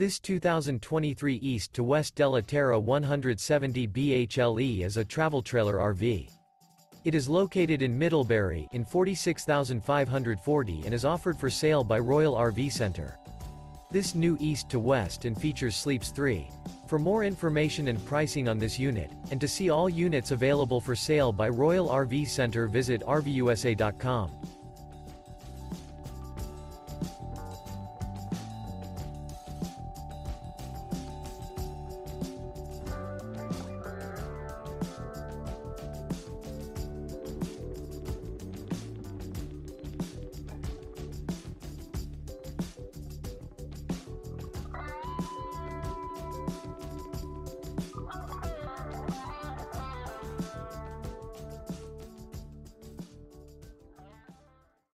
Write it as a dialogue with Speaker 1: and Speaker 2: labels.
Speaker 1: This 2023 East to West Della Terra 170 BHLE is a travel trailer RV. It is located in Middlebury in 46,540 and is offered for sale by Royal RV Center. This new East to West and features Sleeps 3. For more information and pricing on this unit, and to see all units available for sale by Royal RV Center visit RVUSA.com.